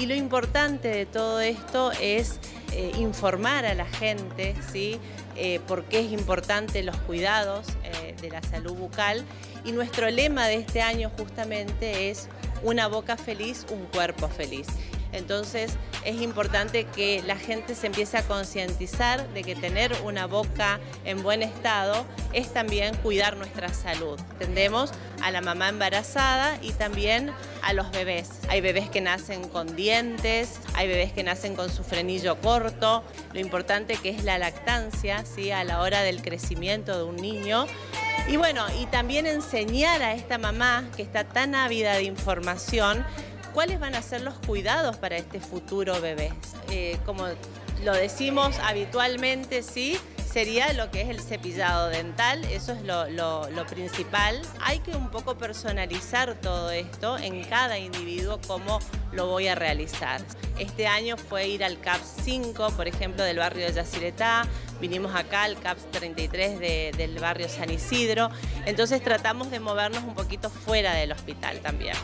Y lo importante de todo esto es eh, informar a la gente, ¿sí? Eh, por qué es importante los cuidados eh, de la salud bucal. Y nuestro lema de este año justamente es una boca feliz, un cuerpo feliz. Entonces es importante que la gente se empiece a concientizar de que tener una boca en buen estado es también cuidar nuestra salud. Tendemos a la mamá embarazada y también a los bebés. Hay bebés que nacen con dientes, hay bebés que nacen con su frenillo corto. Lo importante que es la lactancia ¿sí? a la hora del crecimiento de un niño. Y bueno, y también enseñar a esta mamá que está tan ávida de información cuáles van a ser los cuidados para este futuro bebé. Eh, como lo decimos habitualmente, sí, sería lo que es el cepillado dental, eso es lo, principal. Hay que un poco personalizar todo esto en cada individuo, cómo lo voy a realizar. Este año fue ir al CAPS 5, por ejemplo, del barrio de Yacyretá, vinimos acá al CAPS 33 del barrio San Isidro, entonces tratamos de movernos un poquito fuera del hospital también.